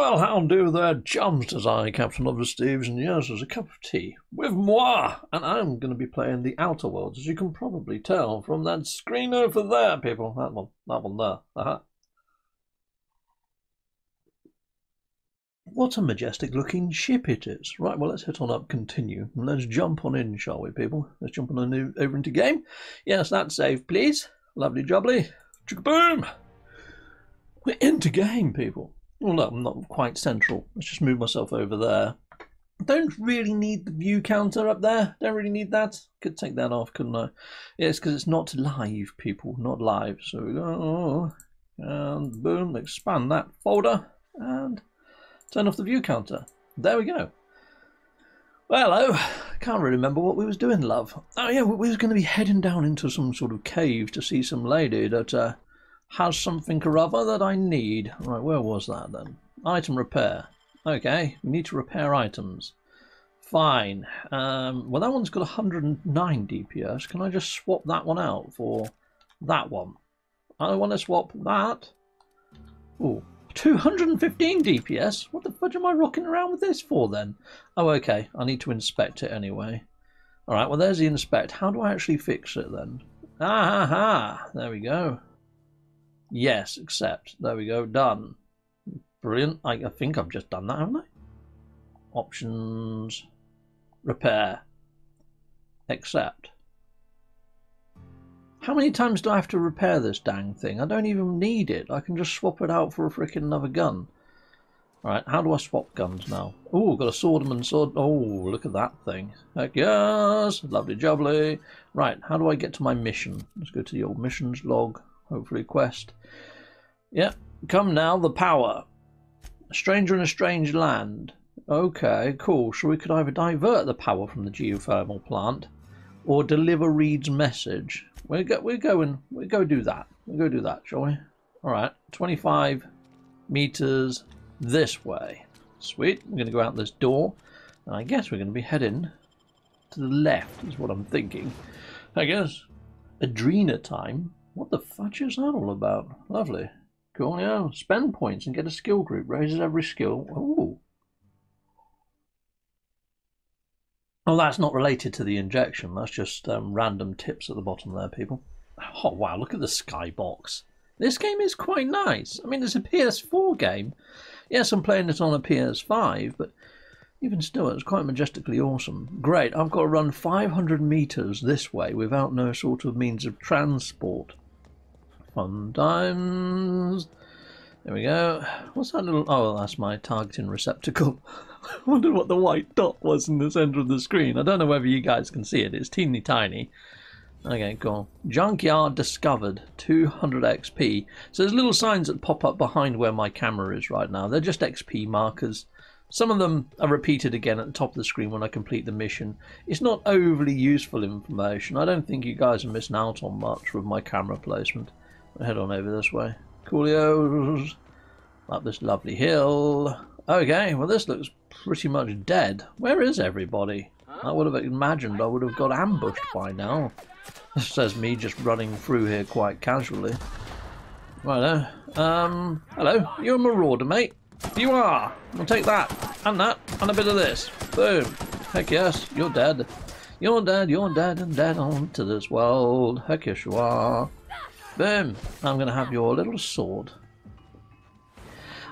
Well, how do there, chums, says I, Captain of the Steves, and yes, there's a cup of tea with moi, and I'm going to be playing the Outer Worlds, as you can probably tell from that screen over there, people. That one, that one there. Uh-huh. What a majestic looking ship it is. Right, well, let's hit on up continue. And let's jump on in, shall we, people? Let's jump on in, over into game. Yes, that's save, please. Lovely jubbly. Boom! We're into game, people. No, I'm not quite central. Let's just move myself over there. Don't really need the view counter up there. Don't really need that. Could take that off, couldn't I? Yes, because it's not live, people. Not live. So we go. And boom, expand that folder. And turn off the view counter. There we go. Well, hello. Can't really remember what we was doing, love. Oh yeah, we was going to be heading down into some sort of cave to see some lady that uh, has something or other that I need. Right, where was that then? Item repair. Okay, we need to repair items. Fine. Um, well, that one's got 109 DPS. Can I just swap that one out for that one? I want to swap that. Oh, 215 DPS? What the fudge am I rocking around with this for then? Oh, okay. I need to inspect it anyway. Alright, well, there's the inspect. How do I actually fix it then? Ah, ha, ha. There we go. Yes, accept. There we go. Done. Brilliant. I, I think I've just done that, haven't I? Options. Repair. Accept. How many times do I have to repair this dang thing? I don't even need it. I can just swap it out for a freaking another gun. Alright, how do I swap guns now? Oh, got a swordman sword. Oh, look at that thing. Heck yes! Lovely jubbly. Right, how do I get to my mission? Let's go to the old missions log. Hopefully quest. Yep, come now, the power. A stranger in a strange land. Okay, cool. So we could either divert the power from the geothermal plant or deliver Reed's message. We're, go, we're going, we go do that. We'll go do that, shall we? All right, 25 meters this way. Sweet, we're going to go out this door. And I guess we're going to be heading to the left, is what I'm thinking. I guess Adrena time. What the fudge is that all about? Lovely. Cool, yeah. Spend points and get a skill group. Raises every skill. Ooh. Oh, that's not related to the injection. That's just um, random tips at the bottom there, people. Oh, wow, look at the skybox. This game is quite nice. I mean, it's a PS4 game. Yes, I'm playing it on a PS5, but even still, it's quite majestically awesome. Great, I've got to run 500 meters this way without no sort of means of transport. Fun times. There we go. What's that little... Oh, that's my targeting receptacle. I wonder what the white dot was in the center of the screen. I don't know whether you guys can see it. It's teeny tiny. Okay, cool. Junkyard discovered. 200 XP. So there's little signs that pop up behind where my camera is right now. They're just XP markers. Some of them are repeated again at the top of the screen when I complete the mission. It's not overly useful information. I don't think you guys are missing out on much with my camera placement. I'll head on over this way. Coolios. Up this lovely hill. Okay, well this looks pretty much dead. Where is everybody? I would have imagined I would have got ambushed by now. This says me just running through here quite casually. Righto. Um, hello. You're a marauder, mate? You are. I'll take that. And that. And a bit of this. Boom. Heck yes. You're dead. You're dead. You're dead and dead onto this world. Heck yes you are. Boom. I'm going to have your little sword.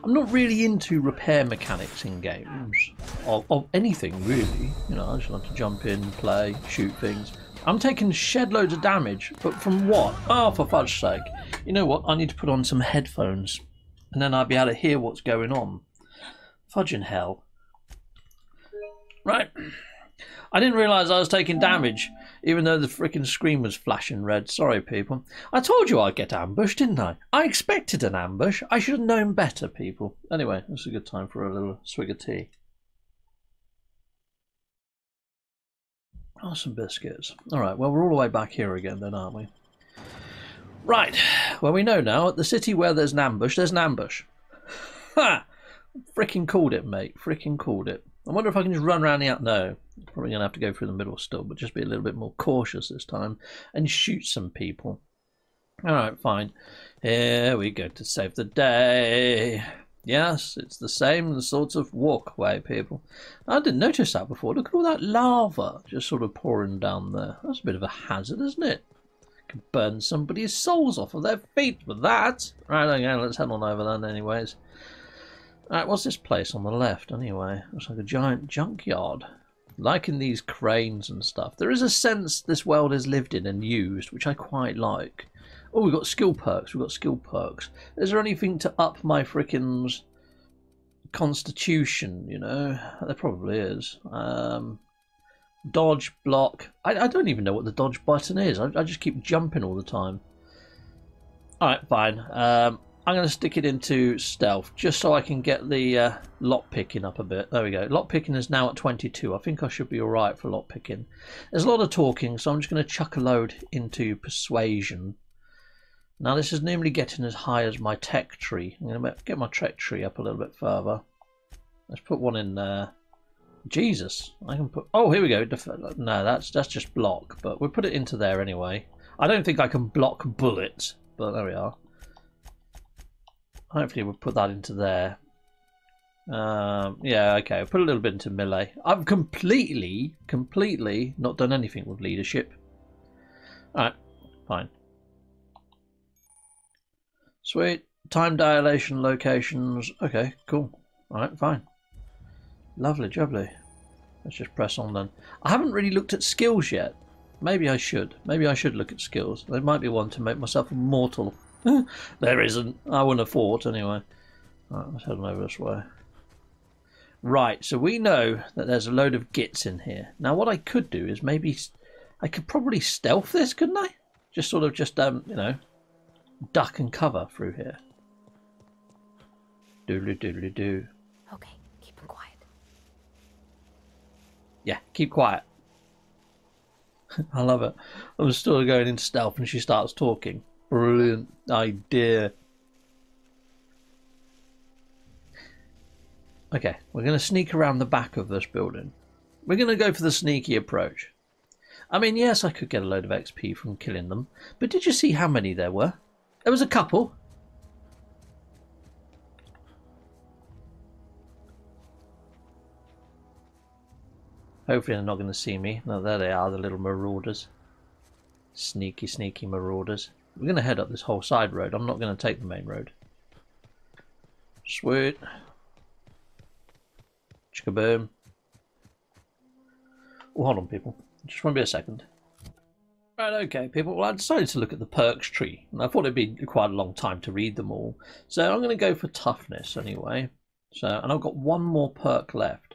I'm not really into repair mechanics in games, of, of anything really. You know, I just like to jump in, play, shoot things. I'm taking shed loads of damage, but from what? Oh, for fudge's sake. You know what? I need to put on some headphones, and then I'll be able to hear what's going on. Fudge in hell. Right. I didn't realise I was taking damage, even though the freaking screen was flashing red. Sorry, people. I told you I'd get ambushed, didn't I? I expected an ambush. I should have known better, people. Anyway, this is a good time for a little swig of tea. Oh, some biscuits. All right, well, we're all the way back here again then, aren't we? Right, well, we know now, at the city where there's an ambush, there's an ambush. Ha! Freaking called it, mate. Freaking called it. I wonder if I can just run around the out. No, probably going to have to go through the middle still, but just be a little bit more cautious this time and shoot some people. All right, fine. Here we go to save the day. Yes, it's the same sort of walkway, people. I didn't notice that before. Look at all that lava just sort of pouring down there. That's a bit of a hazard, isn't it? Could burn somebody's souls off of their feet with that. Right, okay, let's head on over then anyways. Right, what's this place on the left anyway? Looks like a giant junkyard. Like in these cranes and stuff. There is a sense this world is lived in and used, which I quite like. Oh, we've got skill perks. We've got skill perks. Is there anything to up my frickin's constitution, you know? There probably is. Um, dodge, block. I, I don't even know what the dodge button is. I, I just keep jumping all the time. Alright, fine. Um, I'm going to stick it into stealth just so I can get the uh, lock picking up a bit. There we go. Lock picking is now at 22. I think I should be alright for lock picking. There's a lot of talking, so I'm just going to chuck a load into persuasion. Now this is normally getting as high as my tech tree. I'm going to get my tech tree up a little bit further. Let's put one in there. Jesus, I can put. Oh, here we go. No, that's that's just block, but we'll put it into there anyway. I don't think I can block bullets, but there we are. Hopefully, we'll put that into there. Um, yeah, okay. Put a little bit into melee. I've completely, completely not done anything with leadership. Alright, fine. Sweet. Time dilation locations. Okay, cool. Alright, fine. Lovely, jubbly. Let's just press on then. I haven't really looked at skills yet. Maybe I should. Maybe I should look at skills. There might be one to make myself immortal. there isn't. I wouldn't have thought anyway. Right, let's head on over this way. Right, so we know that there's a load of gits in here. Now what I could do is maybe... I could probably stealth this, couldn't I? Just sort of just, um, you know, duck and cover through here. Doodly doodly doo. Okay, keep them quiet. Yeah, keep quiet. I love it. I'm still going into stealth and she starts talking. Brilliant idea. Okay, we're going to sneak around the back of this building. We're going to go for the sneaky approach. I mean, yes, I could get a load of XP from killing them, but did you see how many there were? There was a couple. Hopefully they're not going to see me. No, there they are, the little marauders. Sneaky, sneaky marauders. We're going to head up this whole side road. I'm not going to take the main road. Sweet. Chickaboom. Oh, hold on, people. Just want to be a second. Right, okay, people. Well, I decided to look at the perks tree, and I thought it'd be quite a long time to read them all. So I'm going to go for toughness anyway. So, and I've got one more perk left.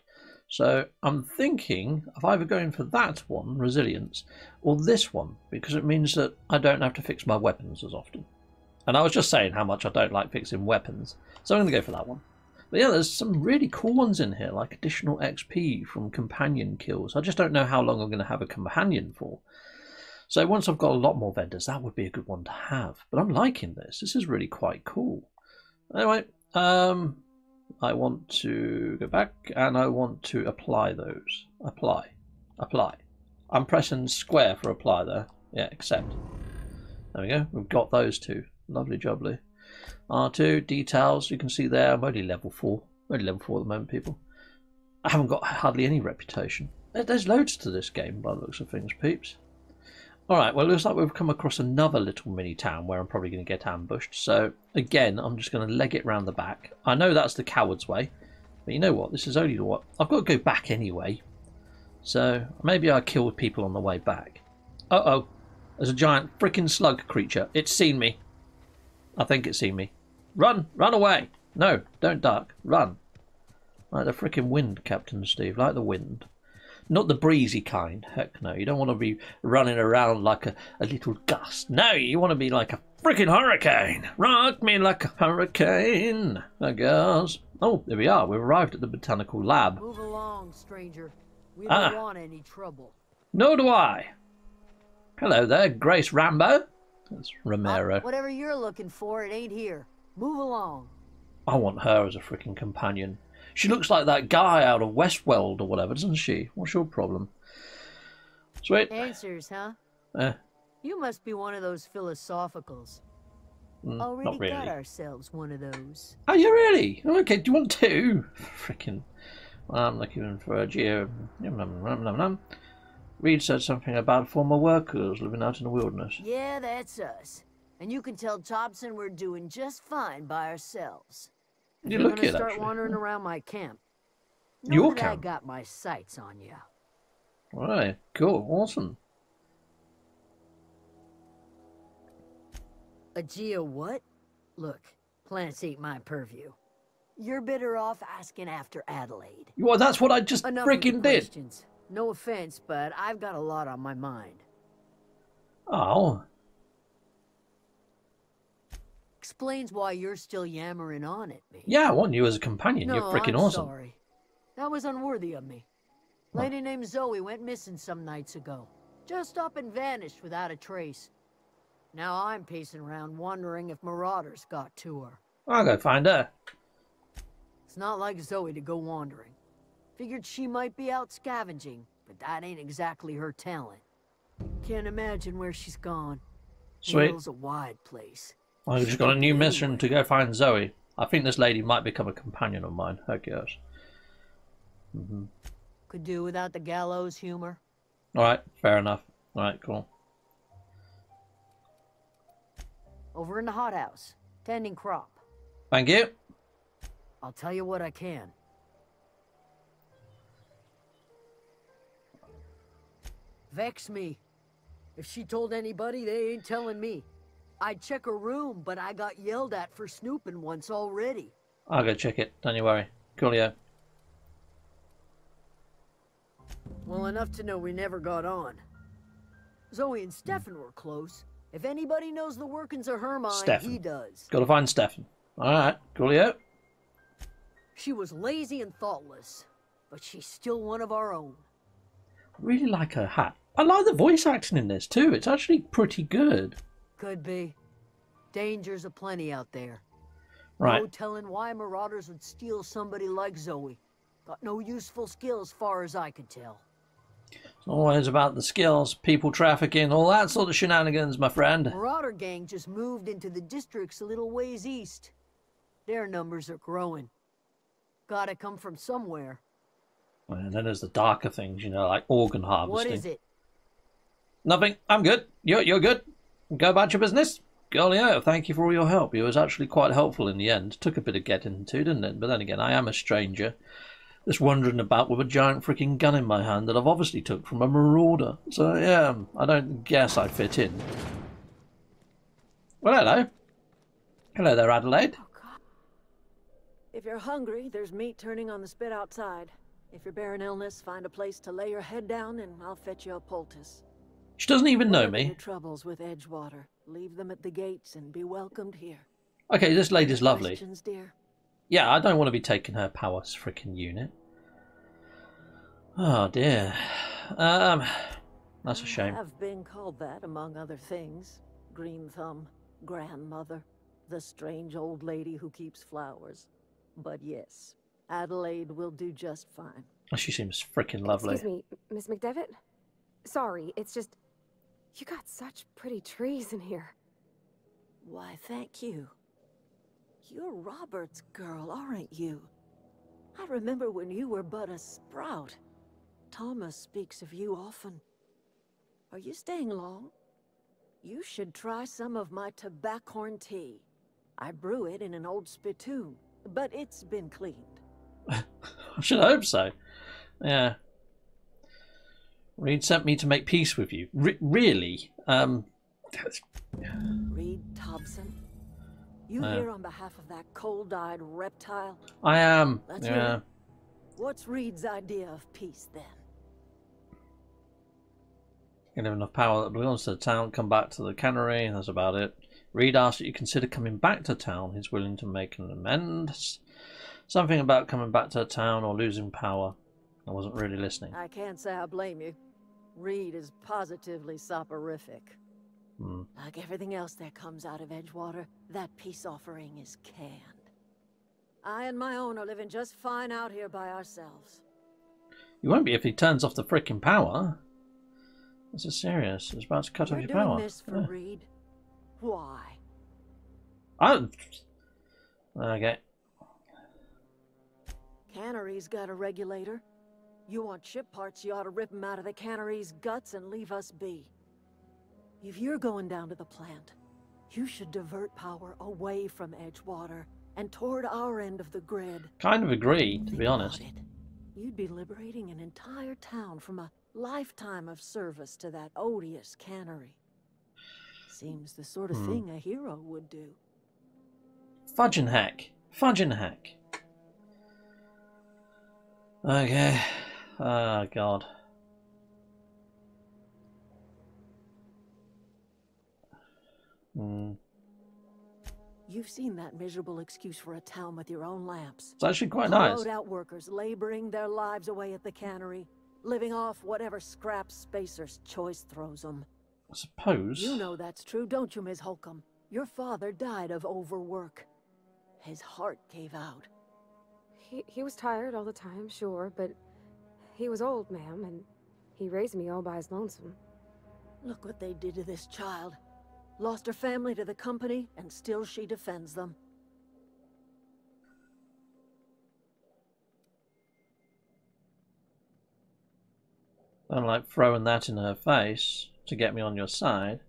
So I'm thinking of either going for that one, resilience, or this one, because it means that I don't have to fix my weapons as often. And I was just saying how much I don't like fixing weapons, so I'm going to go for that one. But yeah, there's some really cool ones in here, like additional XP from companion kills. I just don't know how long I'm going to have a companion for. So once I've got a lot more vendors, that would be a good one to have. But I'm liking this. This is really quite cool. Anyway, um, I want to go back and I want to apply those. Apply. Apply. I'm pressing square for apply there. Yeah, accept. There we go. We've got those two. Lovely jubbly. R2, details, you can see there, I'm only level 4. I'm only level 4 at the moment, people. I haven't got hardly any reputation. There's loads to this game by the looks of things, peeps. Alright, well, it looks like we've come across another little mini town where I'm probably going to get ambushed. So, again, I'm just going to leg it round the back. I know that's the coward's way. But you know what? This is only what? I've got to go back anyway. So, maybe I killed people on the way back. Uh-oh. There's a giant freaking slug creature. It's seen me. I think it's seen me. Run! Run away! No, don't duck. Run. Like the freaking wind, Captain Steve. Like the wind. Not the breezy kind. Heck no. You don't want to be running around like a, a little gust. No, you want to be like a freaking hurricane. Rock me like a hurricane. I guess. Oh, there we are. We've arrived at the botanical lab. Move along, stranger. We Ah. don't want any trouble. Nor do I. Hello there, Grace Rambo. That's Romero. Uh, whatever you're looking for, it ain't here. Move along. I want her as a freaking companion. She looks like that guy out of Westworld or whatever, doesn't she? What's your problem? Sweet. Answers, huh? Eh. You must be one of those philosophicals. Mm, Already not really. got ourselves one of those. Are you really? Okay, do you want two? Freaking. I'm looking for a geo. Reed said something about former workers living out in the wilderness. Yeah, that's us. And you can tell Tobson we're doing just fine by ourselves. You look gonna it, start actually. wandering around my camp. Know Your that I got my sights on you. Right, cool, awesome. A geo what? Look, planets ain't my purview. You're better off asking after Adelaide. Well, that's what I just Enough freaking did. No offense, but I've got a lot on my mind. Oh, Explains why you're still yammering on at me. yeah, I want you as a companion. No, You're freaking I'm awesome. sorry. That was unworthy of me. Lady named Zoe went missing some nights ago. Just up and vanished without a trace. Now I'm pacing around wondering if marauders got to her. I'll go find her. It's not like Zoe to go wandering. Figured she might be out scavenging, but that ain't exactly her talent. Can't imagine where she's gone. Sweet. Hell's a wide place. I've just got a new mission to go find Zoe. I think this lady might become a companion of mine. Heck yes. hmm Could do without the gallows humor. Alright, fair enough. Alright, cool. Over in the hothouse, tending crop. Thank you. I'll tell you what I can. Vex me. If she told anybody, they ain't telling me. I'd check her room, but I got yelled at for snooping once already. I'll go check it. Don't you worry. Coolio. Well, enough to know we never got on. Zoe and Stefan were close. If anybody knows the workings of her mind, Stefan. he does. Gotta find Stefan. Alright, coolio. She was lazy and thoughtless, but she's still one of our own. really like her hat. I like the voice acting in this too. It's actually pretty good. Could be. Dangers aplenty out there. Right. No telling why marauders would steal somebody like Zoe. Got no useful skills, far as I could tell. It's always about the skills, people trafficking, all that sort of shenanigans, my friend. Marauder gang just moved into the districts a little ways east. Their numbers are growing. Gotta come from somewhere. And then there's the darker things, you know, like organ harvesting. is it? Nothing. I'm good. You're you're good. Go about your business. Golio, oh, thank you for all your help. It was actually quite helpful in the end. Took a bit of getting to, didn't it? But then again, I am a stranger. Just wandering about with a giant freaking gun in my hand that I've obviously took from a marauder. So yeah, I don't guess I fit in. Well, hello. Hello there, Adelaide. Oh, if you're hungry, there's meat turning on the spit outside. If you're bearing illness, find a place to lay your head down and I'll fetch you a poultice. She doesn't even know me. Your troubles with Edgewater, leave them at the gates and be welcomed here. Okay, this lady's lovely. Questions, dear? Yeah, I don't want to be taking her power freaking unit. Oh dear. Um, that's a shame. I've been called that, among other things. Green Thumb, grandmother, the strange old lady who keeps flowers. But yes, Adelaide will do just fine. She seems freaking lovely. Excuse me, Miss McDevitt? Sorry, it's just. You got such pretty trees in here. Why, thank you. You're Robert's girl, aren't you? I remember when you were but a sprout. Thomas speaks of you often. Are you staying long? You should try some of my tobaccorn tea. I brew it in an old spittoon, but it's been cleaned. I should hope so. Yeah. Reed sent me to make peace with you. Re- really? Um, Reed Tobson. You Uh. here on behalf of that cold-eyed reptile? I am. Let's yeah. hear. What's Reed's idea of peace then? You him enough power that belongs to the town. Come back to the cannery. That's about it. Reed asks that you consider coming back to town. He's willing to make an amends. Something about coming back to town or losing power. I wasn't really listening. I can't say I blame you. Reed is positively soporific. Hmm. Like everything else that comes out of Edgewater, that peace offering is canned. I and my own are living just fine out here by ourselves. You won't be if he turns off the freaking power. This is serious. It's about to cut You're off your doing power. this for Yeah. Reed. Why? I. Okay. Cannery's got a regulator. You want ship parts, you ought to rip 'em out of the cannery's guts and leave us be. If you're going down to the plant, you should divert power away from Edgewater and toward our end of the grid. Kind of agree, to be honest. You'd be liberating an entire town from a lifetime of service to that odious cannery. Seems the sort of Hmm. thing a hero would do. Fudging heck. Fudging hack. Okay. Oh, God. Hmm. You've seen that miserable excuse for a town with your own lamps. It's actually quite nice. Hollowed out workers laboring their lives away at the cannery, living off whatever scraps Spacer's choice throws them. I suppose. You know that's true, don't you, Miss Holcomb? Your father died of overwork. His heart gave out. He, he was tired all the time, sure, but he was old, ma'am, and he raised me all by his lonesome. Look what they did to this child. Lost her family to the company, and still she defends them. Don't like throwing that in her face to get me on your side.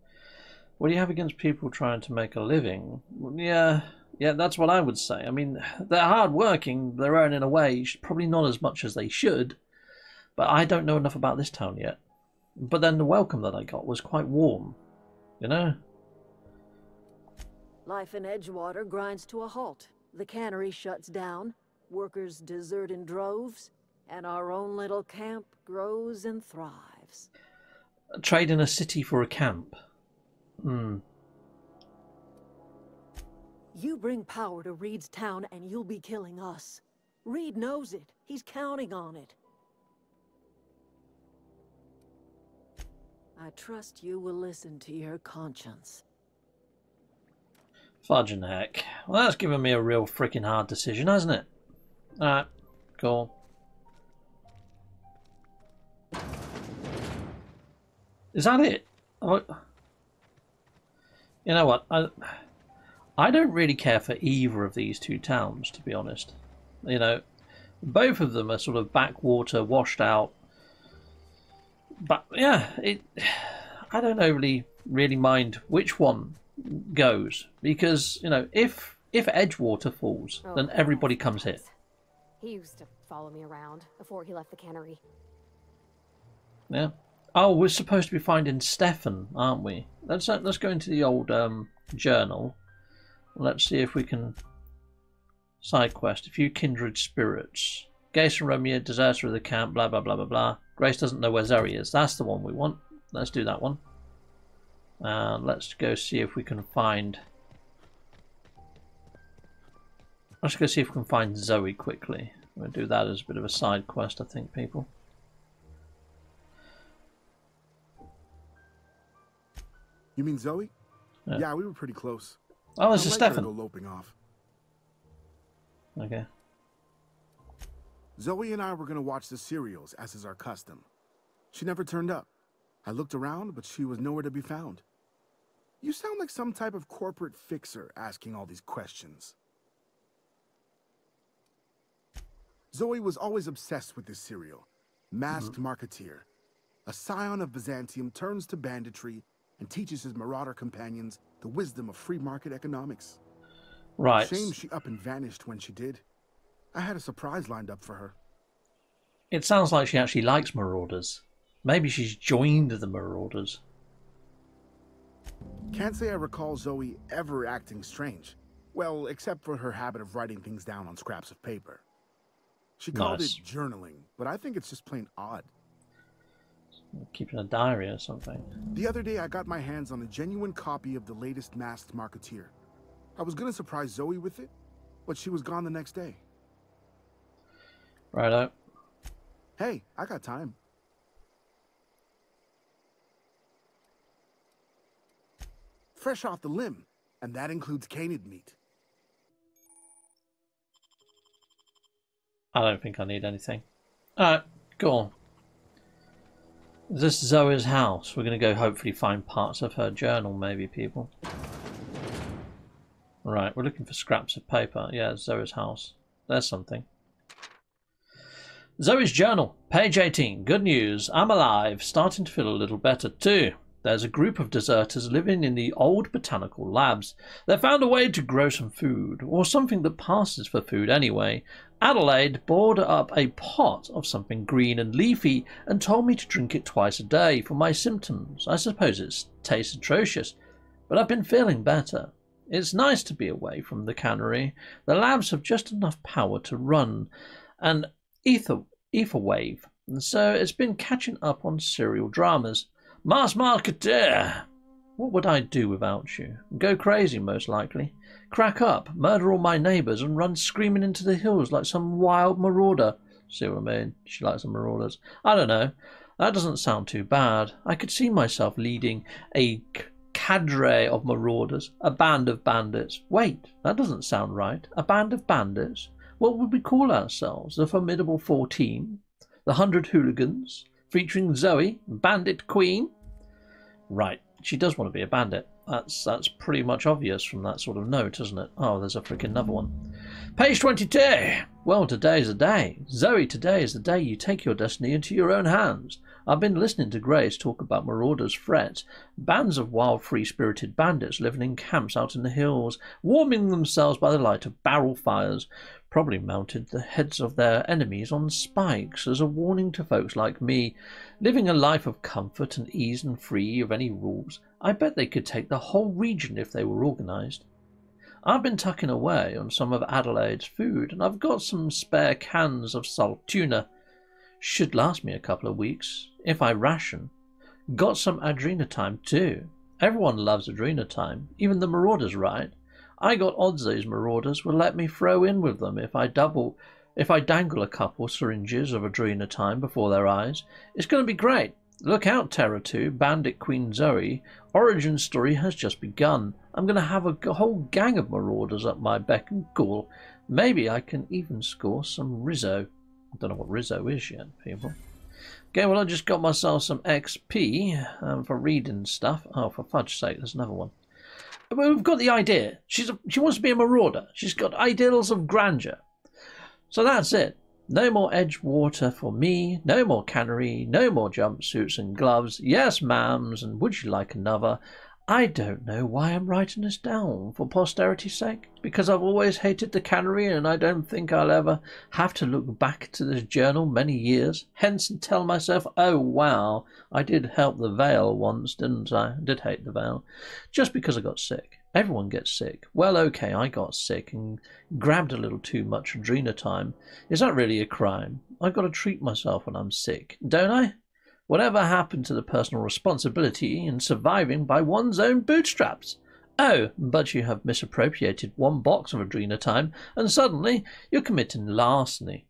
What do you have against people trying to make a living? Yeah, yeah, that's what I would say. I mean, they're hard working, they're earning a wage, probably not as much as they should, but I don't know enough about this town yet. But then the welcome that I got was quite warm, you know? Life in Edgewater grinds to a halt. The cannery shuts down, workers desert in droves, and our own little camp grows and thrives. Trading a city for a camp. Hmm. You bring power to Reed's town and you'll be killing us. Reed knows it. He's counting on it. I trust you will listen to your conscience. Fudging heck. Well, that's given me a real freaking hard decision, hasn't it? Alright, cool. Is that it? Oh, you know what? I, I don't really care for either of these two towns, to be honest. You know, both of them are sort of backwater, washed out. But yeah, it. I don't overly really mind which one goes because you know if if Edgewater falls, Oh, then everybody comes here. He used to follow me around before he left the cannery. Yeah. Oh, we're supposed to be finding Stefan, aren't we? Let's uh, let's go into the old um, journal. Let's see if we can side quest. A few kindred spirits. Gaius and Romeo, deserter of the camp. Blah blah blah blah blah. Grace doesn't know where Zoe is. That's the one we want. Let's do that one. Uh, let's go see if we can find. Let's go see if we can find Zoe quickly. We'll do that as a bit of a side quest, I think, people. You mean Zoe? Yeah. Yeah, we were pretty close. Oh, this is like her to Stefan. Go loping off. Okay. Zoe and I were gonna watch the serials, as is our custom. She never turned up. I looked around, but she was nowhere to be found. You sound like some type of corporate fixer asking all these questions. Zoe was always obsessed with this serial. Masked mm-hmm. Marketeer. A scion of Byzantium turns to banditry and teaches his marauder companions the wisdom of free market economics. Right. Shame she up and vanished when she did. I had a surprise lined up for her. It sounds like she actually likes Marauders. Maybe she's joined the Marauders. Can't say I recall Zoe ever acting strange. Well, except for her habit of writing things down on scraps of paper. She called Nice. it journaling, but I think it's just plain odd. Keeping a diary or something. The other day, I got my hands on a genuine copy of the latest Masked Marketeer. I was gonna surprise Zoe with it, but she was gone the next day. Righto. Hey, I got time. Fresh off the limb, and that includes canid meat. I don't think I need anything. Alright, go on. This Is Zoe's house? We're going to go hopefully find parts of her journal, maybe, people. Right, we're looking for scraps of paper. Yeah, Zoe's house. There's something. Zoe's journal, page 18. Good news. I'm alive. Starting to feel a little better too. There's a group of deserters living in the old botanical labs. They found a way to grow some food, or something that passes for food anyway. Adelaide bored up a pot of something green and leafy and told me to drink it twice a day for my symptoms. I suppose it tastes atrocious, but I've been feeling better. It's nice to be away from the cannery. The labs have just enough power to run an ether, ether wave, and so it's been catching up on serial dramas. Masked Marketeer! What would I do without you? Go crazy, most likely. Crack up, murder all my neighbours, and run screaming into the hills like some wild marauder. See what I mean? She likes the marauders. I don't know. That doesn't sound too bad. I could see myself leading a cadre of marauders, a band of bandits. Wait, that doesn't sound right. A band of bandits? What would we call ourselves? The Formidable Fourteen? The Hundred Hooligans? Featuring Zoe, Bandit Queen? Right, she does want to be a bandit. That's that's pretty much obvious from that sort of note, isn't it? Oh, there's a freaking another one. Page 22. Well, today's the day. Zoe, today is the day you take your destiny into your own hands. I've been listening to Grace talk about marauders' threats, bands of wild, free spirited bandits living in camps out in the hills, warming themselves by the light of barrel fires, probably mounted the heads of their enemies on spikes as a warning to folks like me, living a life of comfort and ease and free of any rules. I bet they could take the whole region if they were organized. I've been tucking away on some of Adelaide's food, and I've got some spare cans of salt tuna. Should last me a couple of weeks, if I ration. Got some adrenatime too. Everyone loves adrenatime, even the marauders, right? I got odds these marauders will let me throw in with them if I double if I dangle a couple syringes of adrenatime before their eyes. It's going to be great. Look out, Terra 2, Bandit Queen Zoe. Origin story has just begun. I'm going to have a whole gang of marauders up my beck and call. Maybe I can even score some Rizzo. I don't know what Rizzo is yet, people. Okay, well, I just got myself some XP um, for reading stuff. Oh, for fudge's sake, there's another one. We've got the idea. She's a, she wants to be a marauder. She's got ideals of grandeur. So that's it. No more Edgewater for me, no more cannery, no more jumpsuits and gloves. Yes, ma'ams, and would you like another? I don't know why I'm writing this down for posterity's sake. Because I've always hated the cannery and I don't think I'll ever have to look back to this journal many years, hence and tell myself, oh wow, I did help the Vale once, didn't I? I did hate the Vale. Just because I got sick. Everyone gets sick. Well, okay, I got sick and grabbed a little too much adrenatime. Is that really a crime? I've got to treat myself when I'm sick, don't I? Whatever happened to the personal responsibility in surviving by one's own bootstraps? Oh, but you have misappropriated one box of Adrena time, and suddenly you're committing larceny.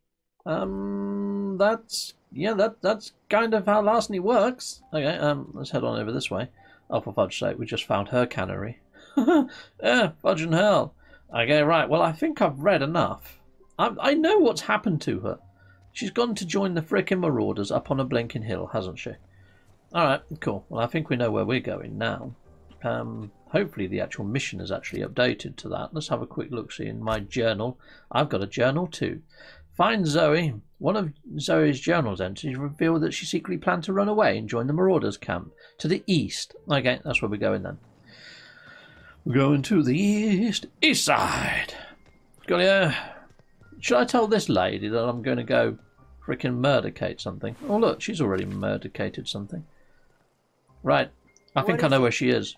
Um, that's yeah, that that's kind of how larceny works. Okay, um, let's head on over this way. Oh, for fudge's sake, we just found her cannery. yeah, fudge and hell. Okay, right. Well, I think I've read enough. I, I know what's happened to her. She's gone to join the frickin' marauders up on a blinking hill, hasn't she? Alright, cool. Well, I think we know where we're going now. Um, hopefully the actual mission is actually updated to that. Let's have a quick look see in my journal. I've got a journal too. Find Zoe. One of Zoe's journal's entries revealed that she secretly planned to run away and join the marauders camp to the east. Okay, that's where we're going then. We're going to the east, east side. Got here. Should I tell this lady that I'm going to go freaking murdercate something? Oh look, she's already murdercated something. Right, I what think I know it? where she is.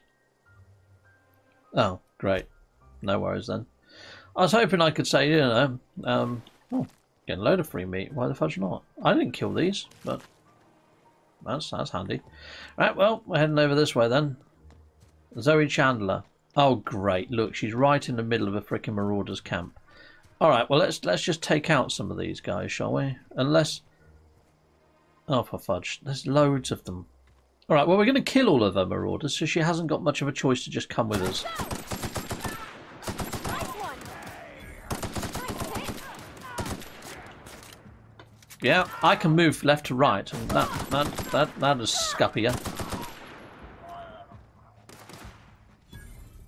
Oh, great. No worries then. I was hoping I could say, you know, um, oh, getting a load of free meat. Why the fudge not? I didn't kill these, but that's that's handy. Right, well, we're heading over this way then. Zoe Chandler. Oh, great. Look, she's right in the middle of a freaking Marauders camp. Alright, well, let's let's just take out some of these guys, shall we? Unless... Oh, for fudge. There's loads of them. Alright, well, we're going to kill all of her Marauders, so she hasn't got much of a choice to just come with us. Yeah, I can move left to right, and that that that that is scuppier.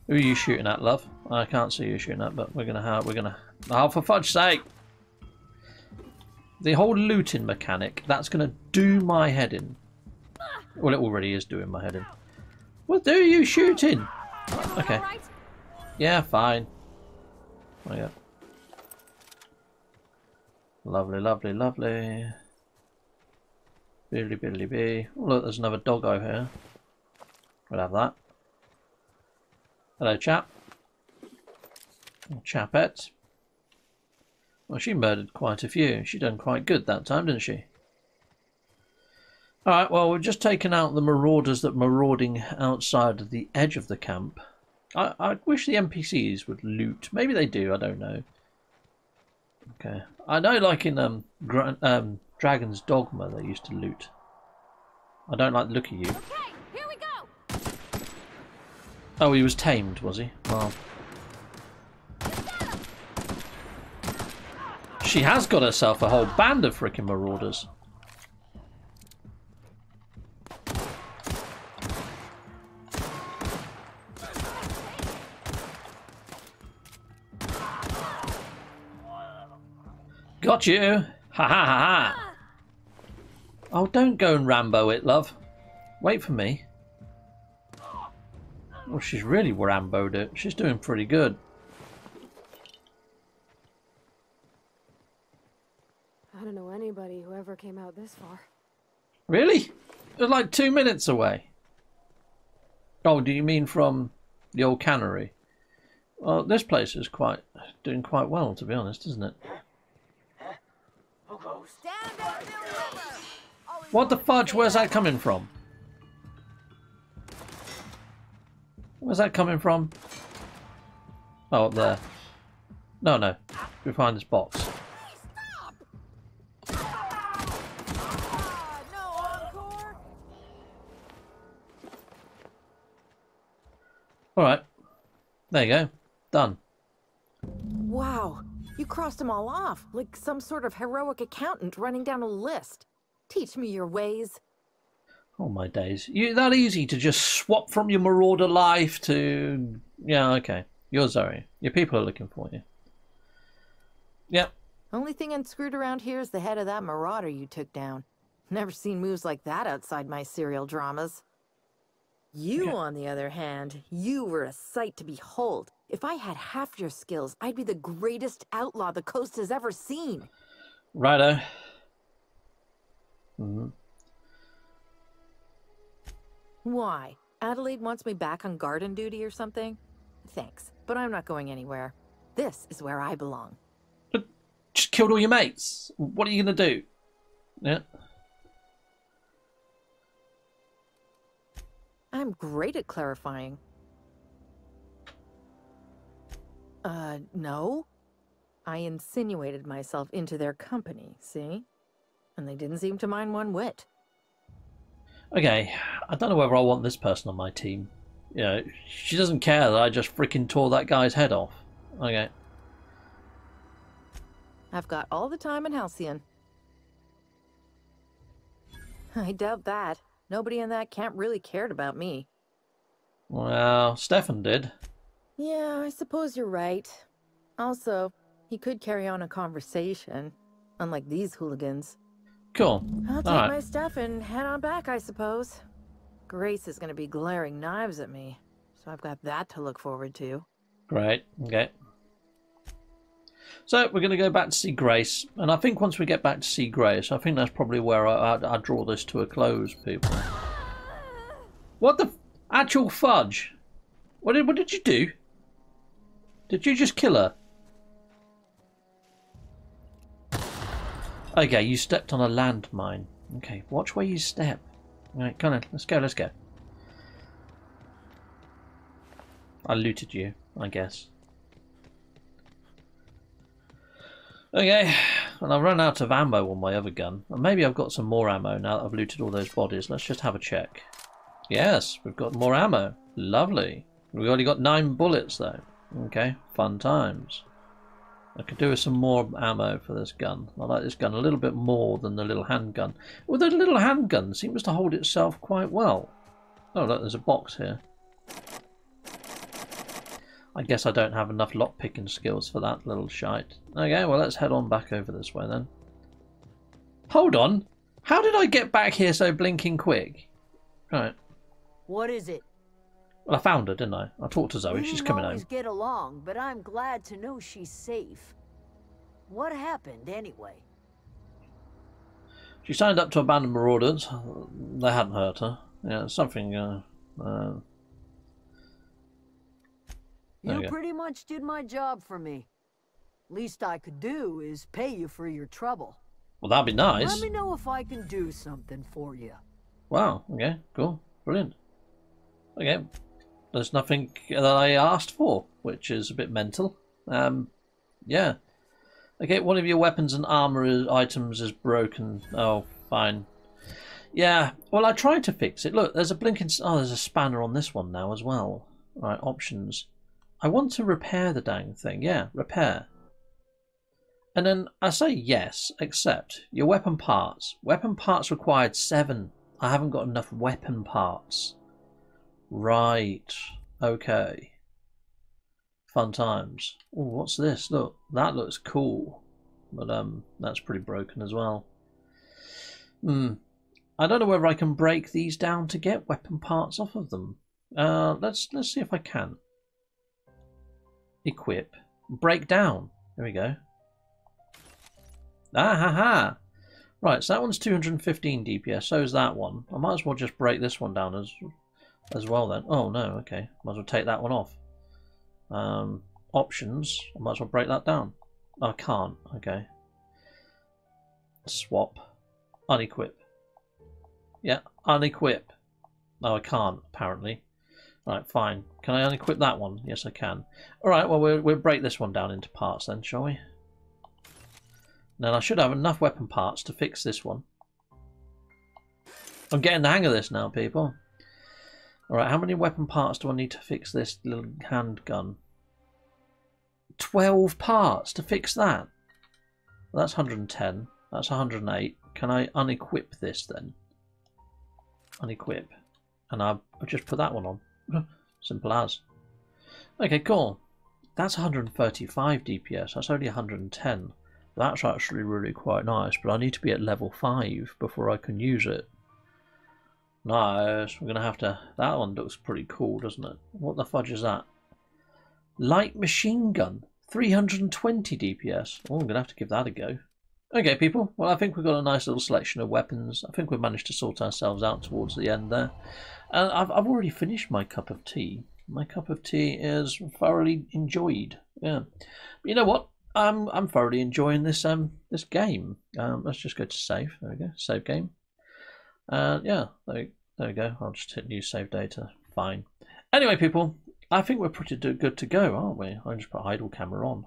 Who are you shooting at, love? I can't see you shooting at, but we're gonna have we're gonna. Oh, for fudge's sake! The whole looting mechanic that's gonna do my head in. Well, it already is doing my head in. What are you shooting? Okay. Yeah, fine. Oh yeah. Lovely, lovely, lovely. Billy, billy, bee. Oh, look, there's another doggo here. We'll have that. Hello, chap. Chapette. Well, she murdered quite a few. She done quite good that time, didn't she? Alright, well, we've just taken out the marauders that marauding outside the edge of the camp. I, I wish the NPCs would loot. Maybe they do, I don't know. Okay. I know, like in um, um, Dragon's Dogma, they used to loot. I don't like the look of you. Okay, here we go. Oh, he was tamed, was he? Well. She has got herself a whole band of freaking marauders. Got you! Ha ha ha ha! Oh, don't go and Rambo it, love. Wait for me. Well, she's really Ramboed it. She's doing pretty good. I don't know anybody who ever came out this far. Really? They're like two minutes away. Oh, do you mean from the old cannery? Well, this place is quite doing quite well, to be honest, isn't it? What the fudge? Where's that coming from? Where's that coming from? Oh, up there. No, no. Behind this box. There you go. Done. Wow, you crossed them all off, like some sort of heroic accountant running down a list. Teach me your ways. Oh my days. You that easy to just swap from your marauder life to Yeah, okay. You're Zoe. Your people are looking for you. Yep. Only thing unscrewed around here is the head of that marauder you took down. Never seen moves like that outside my serial dramas. You, on the other hand, you were a sight to behold. If I had half your skills, I'd be the greatest outlaw the coast has ever seen. Righto. hmm Why? Adelaide wants me back on garden duty or something? Thanks, but I'm not going anywhere. This is where I belong. But Just killed all your mates. What are you gonna do? Yeah. I'm great at clarifying. Uh, no. I insinuated myself into their company, see? And they didn't seem to mind one whit. Okay. I don't know whether I want this person on my team. You know, she doesn't care that I just freaking tore that guy's head off. Okay. I've got all the time in Halcyon. I doubt that. Nobody in that camp really cared about me. Well, Stefan did. Yeah, I suppose you're right. Also, he could carry on a conversation, unlike these hooligans. Cool. I'll take Alright. my stuff and head on back, I suppose. Grace is gonna be glaring knives at me, so I've got that to look forward to. Great. Okay. So we're going to go back to see Grace, and I think once we get back to see Grace, I think that's probably where I, I, I draw this to a close, people. What the actual fudge? What did what did you do? Did you just kill her? Okay, you stepped on a landmine. Okay, watch where you step. Right, come on, let's go, let's go. I looted you, I guess. Okay, and I've run out of ammo on my other gun. And maybe I've got some more ammo now that I've looted all those bodies. Let's just have a check. Yes, we've got more ammo. Lovely. We've only got nine bullets though. Okay, fun times. I could do with some more ammo for this gun. I like this gun a little bit more than the little handgun. Well, the little handgun seems to hold itself quite well. Oh, look, there's a box here. I guess I don't have enough lockpicking skills for that little shite. Okay, well let's head on back over this way then. Hold on. How did I get back here so blinking quick? Right. What is it? Well, I found her, didn't I? I talked to Zoe. we She's coming home. get along, but I'm glad to know she's safe. What happened anyway? She signed up to abandon marauders. They hadn't hurt her. Yeah, something. Uh, uh, You we go. pretty much did my job for me. Least I could do is pay you for your trouble. well, that'd be nice. Let me know if I can do something for you. Wow. Okay. Cool. Brilliant. Okay. There's nothing that I asked for, which is a bit mental. Um. Yeah. Okay. One of your weapons and armor is- items is broken. Oh, fine. Yeah. Well, I tried to fix it. Look, there's a blinking. Oh, there's a spanner on this one now as well. Right. Options. I want to repair the dang thing. Yeah. Repair. And then I say yes, accept. Your weapon parts. Weapon parts required seven. I haven't got enough weapon parts. Right. Okay. Fun times. Oh, what's this? Look, that looks cool. But um that's pretty broken as well. Hmm. I don't know whether I can break these down to get weapon parts off of them. Uh let's let's see if I can. Equip. Break down. There we go. Ah ha ha. Right, so that one's 215 DPS, so is that one. I might as well just break this one down as as well then. Oh no, okay. Might as well take that one off. Um, options, I might as well break that down. I can't, okay. Swap. Unequip. Yeah, unequip. No, I can't, apparently. Right, fine. Can I unequip that one? Yes, I can. Alright, well, we'll, we'll break this one down into parts then, shall we? Then I should have enough weapon parts to fix this one. I'm getting the hang of this now, people. Alright, how many weapon parts do I need to fix this little handgun? 12 parts to fix that. Well, that's 110. That's 108. Can I unequip this then? Unequip. And I'll I'll just put that one on. Simple as. Okay, cool. That's 135 DPS. That's only 110. That's actually really quite nice, but I need to be at level 5 before I can use it. Nice. We're going to have to... That one looks pretty cool, doesn't it? What the fudge is that? Light machine gun. 320 DPS. Oh, I'm going to have to give that a go. Okay, people. Well, I think we've got a nice little selection of weapons. I think we've managed to sort ourselves out towards the end there. And I've, I've already finished my cup of tea. My cup of tea is thoroughly enjoyed. Yeah. But you know what? I'm I'm thoroughly enjoying this um this game. Um, let's just go to save. There we go. Save game. And yeah, there, there we go. I'll just hit new save data. Fine. Anyway, people, I think we're pretty good to go, aren't we? I just put idle camera on.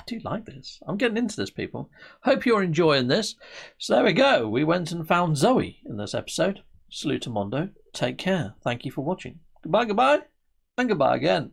I do like this. I'm getting into this, people. Hope you're enjoying this. So there we go. We went and found Zoe in this episode. Salute to Mondo. Take care. Thank you for watching. Goodbye, goodbye, and goodbye again.